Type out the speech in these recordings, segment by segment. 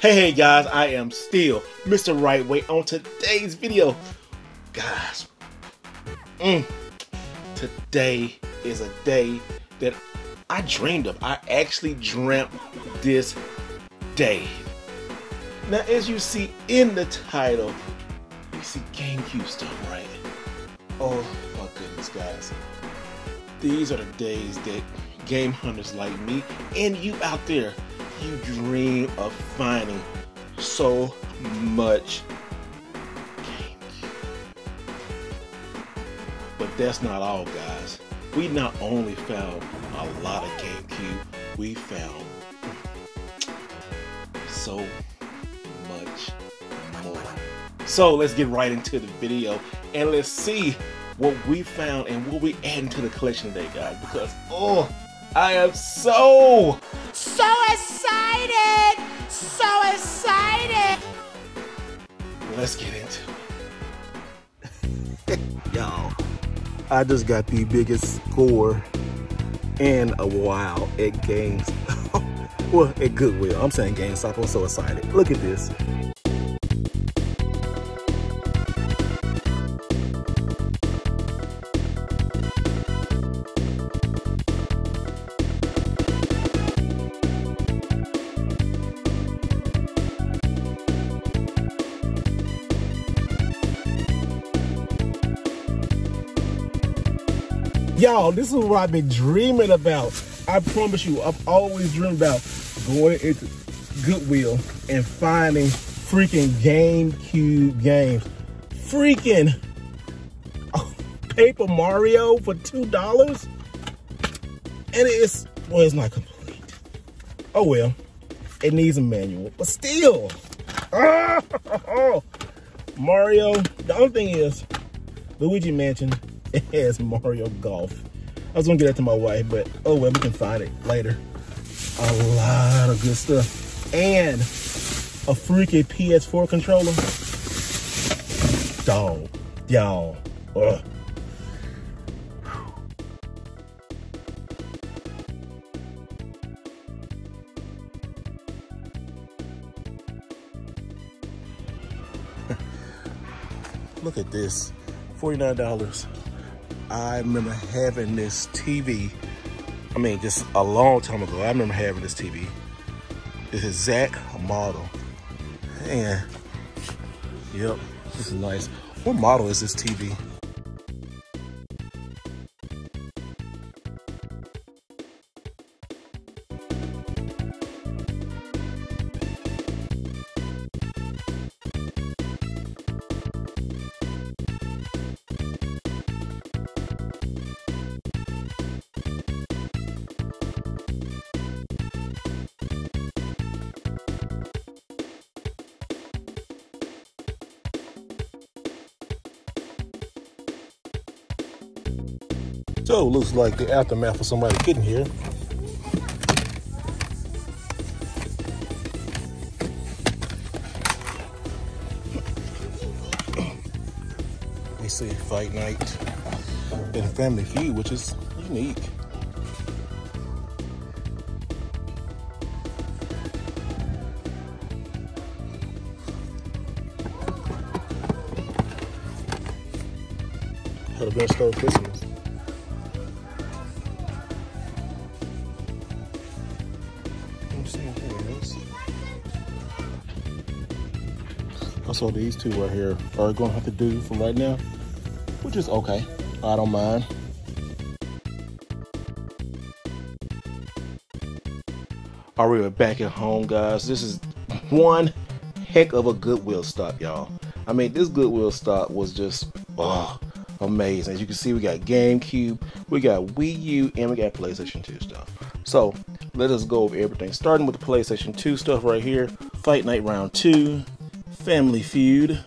Hey, hey guys, I am still Mr. Wright Wright Way on today's video. Guys, mm, today is a day that I dreamed of. I actually dreamt this day. Now, as you see in the title, you see GameCube stuff, right? Oh my goodness, guys. These are the days that game hunters like me and you out there you dream of finding so much. But that's not all, guys. We not only found a lot of GameCube, we found so much more. So let's get right into the video and let's see what we found and what we add to the collection today, guys. Because, oh, I am so excited! So excited! Let's get into it. Y'all, I just got the biggest score in a while at games. well, at Goodwill. I'm saying GameStop. I'm so excited. Look at this. Y'all, this is what I've been dreaming about. I promise you, I've always dreamed about going into Goodwill and finding freaking GameCube games. Freaking Paper Mario for $2? And it's, well, it's not complete. Oh well, it needs a manual, but still. Oh, Mario, the only thing is, Luigi Mansion it has Mario Golf. I was gonna get that to my wife, but oh well, we can find it later. A lot of good stuff. And a freaky PS4 controller. Dog. Y'all. Ugh. Look at this. $49. I remember having this TV. I mean, just a long time ago. I remember having this TV. This exact model. And, yep, this is nice. What model is this TV? So looks like the aftermath of somebody getting here. We see Fight Night and Family Feud, which is unique. Had a best start Christmas. So these two right here are gonna have to do for right now, which is okay. I don't mind. All right, we're back at home, guys. This is one heck of a Goodwill stop, y'all. I mean, this Goodwill stop was just oh, amazing. As you can see, we got GameCube, we got Wii U, and we got PlayStation 2 stuff. So let us go over everything. Starting with the PlayStation 2 stuff right here. Fight Night Round 2, Family Feud.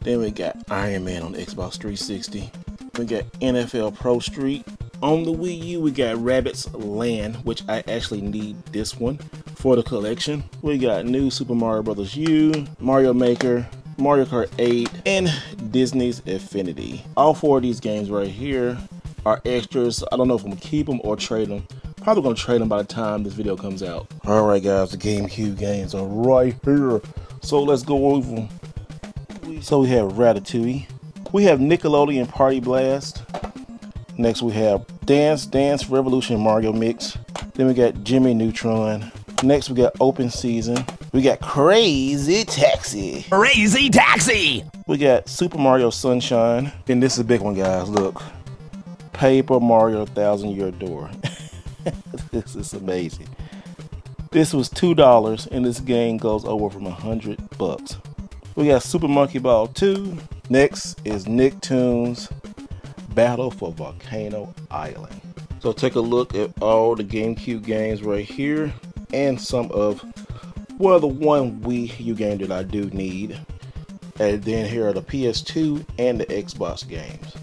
Then we got Iron Man on Xbox 360. We got NFS ProStreet. On the Wii U, we got Rabbids Land, which I actually need this one for the collection. We got New Super Mario Bros. U, Mario Maker, Mario Kart 8, and Disney's Infinity. All four of these games right here are extras. I don't know if I'm gonna keep them or trade them. Probably gonna trade them by the time this video comes out. All right, guys, the GameCube games are right here. So let's go over them. So we have Ratatouille. We have Nickelodeon Party Blast. Next we have Dance Dance Revolution Mario Mix. Then we got Jimmy Neutron. Next we got Open Season. We got Crazy Taxi. Crazy Taxi! We got Super Mario Sunshine. And this is a big one, guys. Look. Paper Mario Thousand Year Door. this is amazing. This was two dollars, and this game goes over from a hundred bucks. We got Super Monkey Ball 2. Next is Nicktoons Battle for Volcano Island. So take a look at all the GameCube games right here, and some of well the one Wii U game that I do need. And then here are the PS2 and the Xbox games.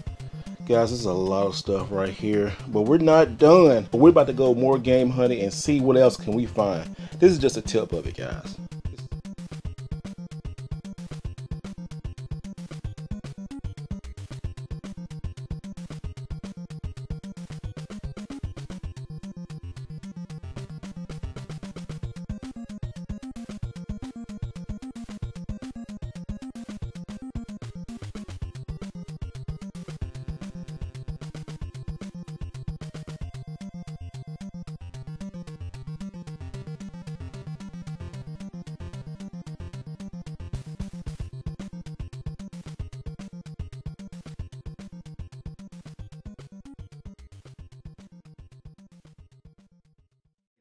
Guys, this is a lot of stuff right here, but we're not done. But we're about to go more game hunting and see what else can we find. This is just a tip of it, guys.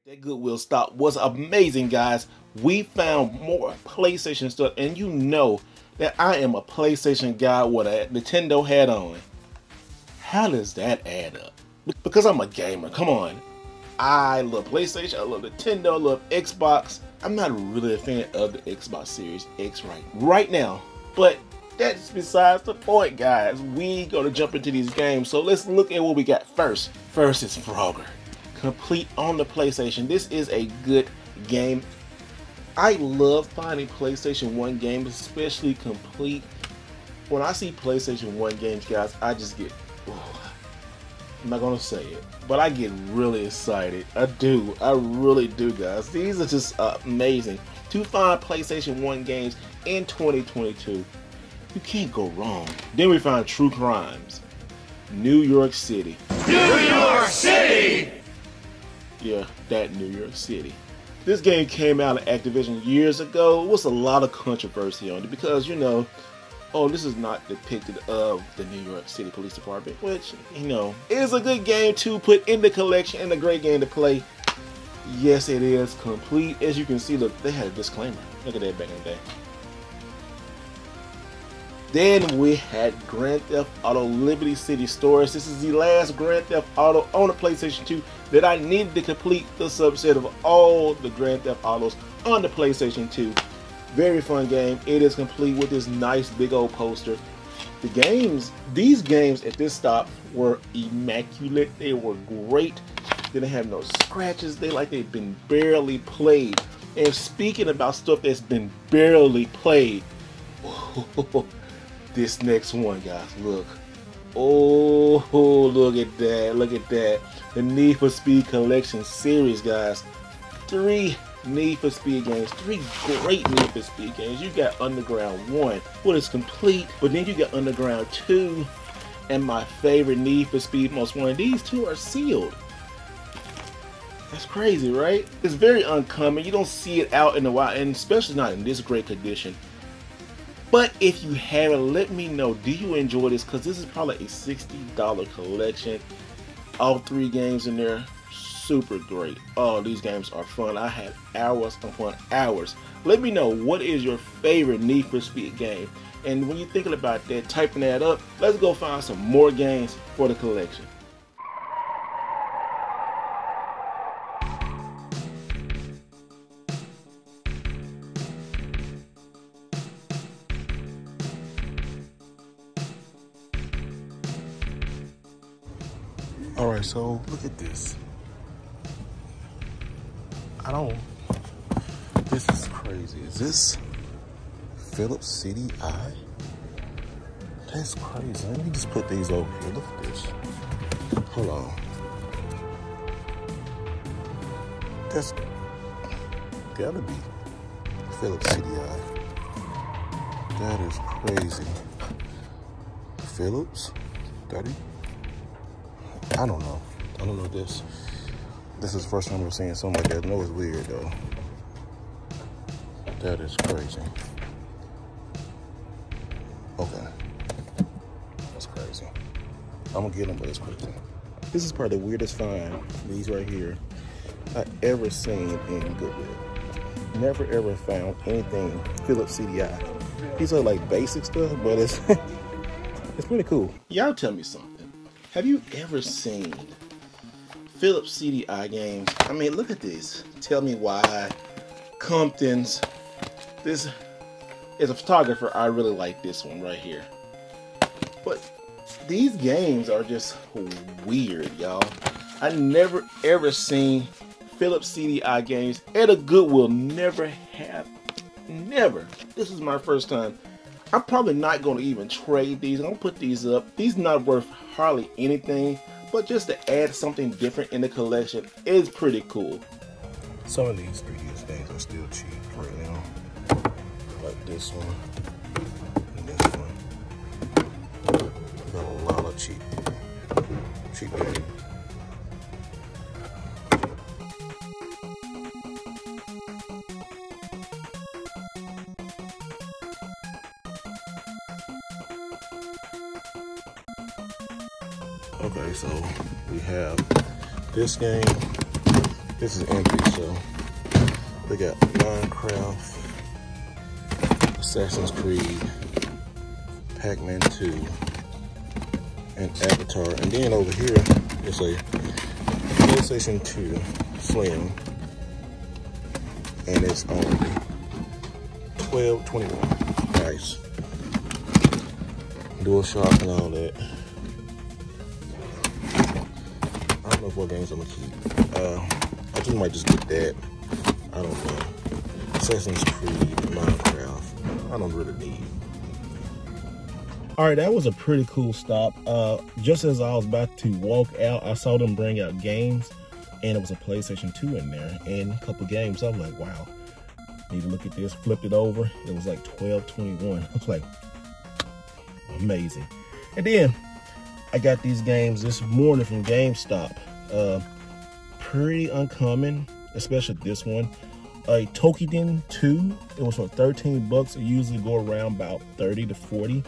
That Goodwill stop was amazing, guys. We found more PlayStation stuff, and you know that I am a PlayStation guy with a Nintendo hat on. How does that add up? Because I'm a gamer, come on. I love PlayStation, I love Nintendo, I love Xbox. I'm not really a fan of the Xbox Series X right right now, but that's besides the point, guys. We gonna jump into these games, so let's look at what we got first. First is Frogger complete on the PlayStation. This is a good game. I love finding PlayStation 1 games, especially complete. When I see PlayStation 1 games, guys, I just get, oh, I'm not gonna say it, but I get really excited. I do, I really do, guys. These are just amazing. To find PlayStation 1 games in 2022, you can't go wrong. Then we find True Crimes, New York City. New York City! Yeah, that New York City. This game came out of Activision years ago. It was a lot of controversy on it because, you know, oh, this is not depicted of the New York City Police Department, which, you know, is a good game to put in the collection and a great game to play. Yes, it is complete. As you can see, look, they had a disclaimer. Look at that back in the day. Then we had Grand Theft Auto Liberty City Stories. This is the last Grand Theft Auto on the PlayStation 2 that I needed to complete the subset of all the Grand Theft Autos on the PlayStation 2. Very fun game. It is complete with this nice big old poster. The games, these games at this stop were immaculate. They were great. Didn't have no scratches. They like they've been barely played. And speaking about stuff that's been barely played, this next one, guys. Look. Oh, look at that. Look at that. The Need for Speed Collection series, guys. Three Need for Speed games. Three great Need for Speed games. You got Underground 1, what is complete, but then you got Underground 2, and my favorite Need for Speed Most Wanted. These two are sealed. That's crazy, right? It's very uncommon. You don't see it out in the wild, and especially not in this great condition. But if you haven't, let me know. Do you enjoy this? Because this is probably a $60 collection. All three games in there, super great. Oh, these games are fun. I had hours upon hours. Let me know what is your favorite Need for Speed game. And when you're thinking about that, typing that up, let's go find some more games for the collection. All right, so look at this. I don't. This is crazy. Is this Phillips City Eye? That's crazy. Let me just put these over here. Look at this. Hold on. That's gotta be Philips CDI. That is crazy. Phillips Daddy? I don't know. I don't know this. This is the first time we're seeing something like that. I know it's weird though. That is crazy. Okay. That's crazy. I'm gonna get them, but it's crazy. This is probably the weirdest find, these right here, I ever seen in Goodwill. Never ever found anything Philips CDI. These are like basic stuff, but it's it's pretty cool. Y'all tell me something. Have you ever seen Philips CDI games? I mean, look at this. Tell me why. Compton's. This is a photographer, I really like this one right here. But these games are just weird, y'all. I never ever seen Philips CDI games at a Goodwill. Never have. Never. This is my first time. I'm probably not going to even trade these. I'm going to put these up. These not worth hardly anything, but just to add something different in the collection is pretty cool. Some of these 3DS games are still cheap right now. Like this one and this one. Got a lot of cheap, cheap. This game. This is empty, so we got Minecraft, Assassin's Creed, Pac-Man 2, and Avatar. And then over here, it's a PlayStation 2 Slim, and it's only 12.21. Nice. DualShock and all that. What games I'm gonna keep. Uh, I just might just get that. I don't know. Assassin's Creed, Minecraft. I don't really need. All right, that was a pretty cool stop. Uh, just as I was about to walk out, I saw them bring out games, and it was a PlayStation 2 in there and a couple games. I was like, wow. Need to look at this. Flipped it over. It was like 12.21. I was like, amazing. And then I got these games this morning from GameStop. Uh, pretty uncommon, especially this one. A Toukiden 2. It was for 13 bucks. It usually go around about 30 to 40.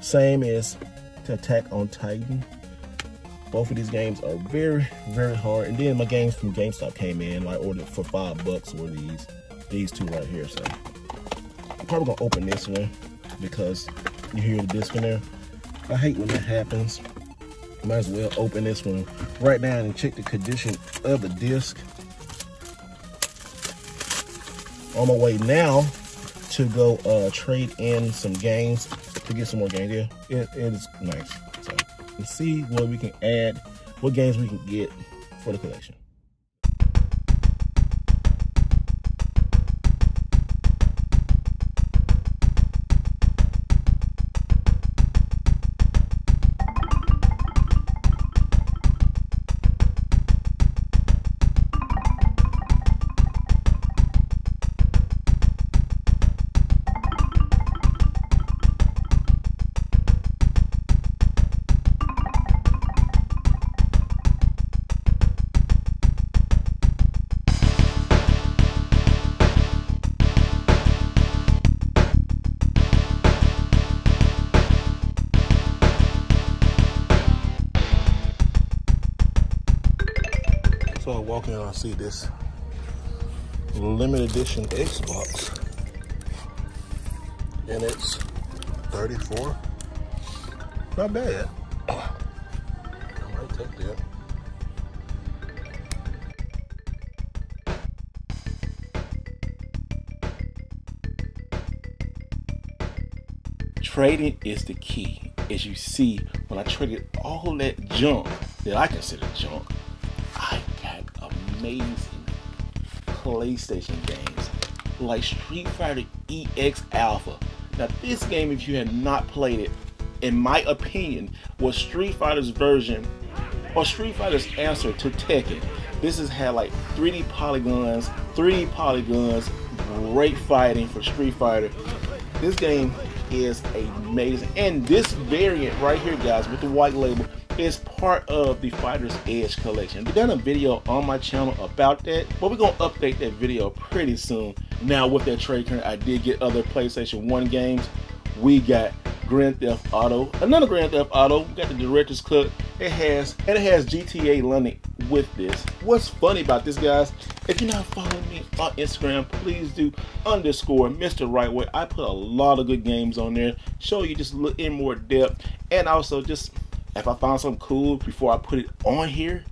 Same as to Attack on Titan. Both of these games are very, very hard. And then my games from GameStop came in. I ordered for five bucks were these, these two right here. So I'm probably gonna open this one because you hear the disc in there. I hate when that happens. Might as well open this one right now and check the condition of the disc. On my way now to go uh, trade in some games to get some more games. Yeah, it, it is nice. So see what we can add, what games we can get for the collection. I see this limited edition Xbox. And it's 34. Not bad. I might take that. Trading is the key. As you see, when I traded all that junk that I consider junk, amazing PlayStation games like Street Fighter EX Alpha. Now, this game, if you had not played it, in my opinion, was Street Fighter's version or Street Fighter's answer to Tekken. This has had like 3D polygons, 3D polygons, great fighting for Street Fighter. This game is amazing. And this variant right here, guys, with the white label, is part of the Fighter's Edge collection. I've done a video on my channel about that, but we're gonna update that video pretty soon. Now with that trade current, I did get other PlayStation 1 games. We got Grand Theft Auto, another Grand Theft Auto. We got the director's cut. It has and it has GTA London with this. What's funny about this, guys? If you're not following me on Instagram, please do underscore Mr. Wright Way. I put a lot of good games on there, show you just look in more depth, and also just if I found something cool before I put it on here,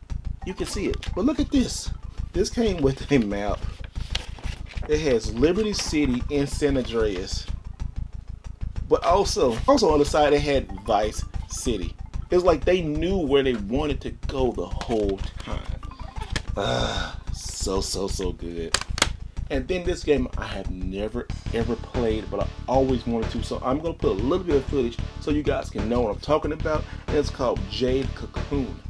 you can see it. But look at this. This came with a map. It has Liberty City in San Andreas. But also, also on the side it had Vice City. It's like they knew where they wanted to go the whole time. Ah, so, so, so good. And then this game I have never ever played, but I always wanted to. So I'm gonna put a little bit of footage so you guys can know what I'm talking about. It's called Jade Cocoon.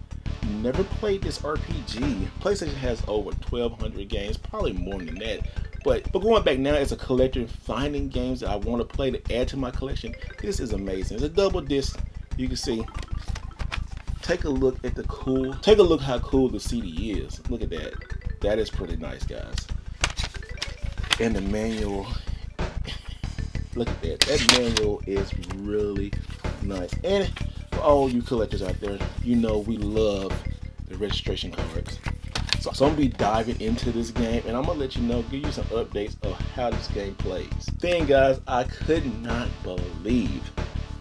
Never played this RPG. PlayStation has over 1,200 games, probably more than that. But but going back now as a collector, finding games that I want to play to add to my collection, this is amazing. It's a double disc. You can see. Take a look at the cool. Take a look how cool the CD is. Look at that. That is pretty nice, guys and the manual look at that that manual is really nice and all you collectors out there you know we love the registration cards so, so I'm gonna be diving into this game and I'm gonna let you know give you some updates of how this game plays then guys I could not believe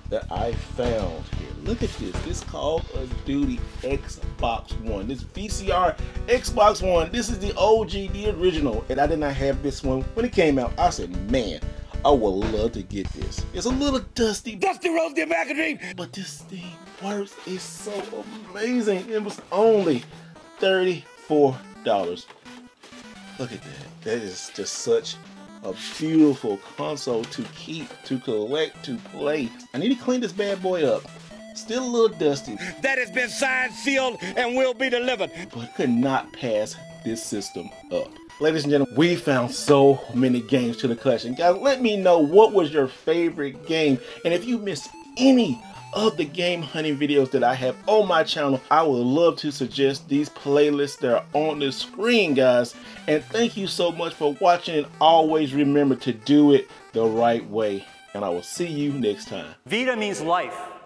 that I found here. Look at this. This Call of Duty Xbox One. This VCR Xbox One. This is the OG, the original. And I did not have this one when it came out. I said, man, I would love to get this. It's a little dusty. Dusty Rose the Magazine. But this thing works. is so amazing. It was only $34. Look at that. That is just such a beautiful console to keep, to collect, to play. I need to clean this bad boy up. Still a little dusty. That has been signed, sealed, and will be delivered. But could not pass this system up. Ladies and gentlemen, we found so many games to the collection. Guys, let me know what was your favorite game. And if you missed any of the game hunting videos that I have on my channel. I would love to suggest these playlists that are on the screen, guys. And thank you so much for watching. And always remember to do it the right way. And I will see you next time. Vita means life.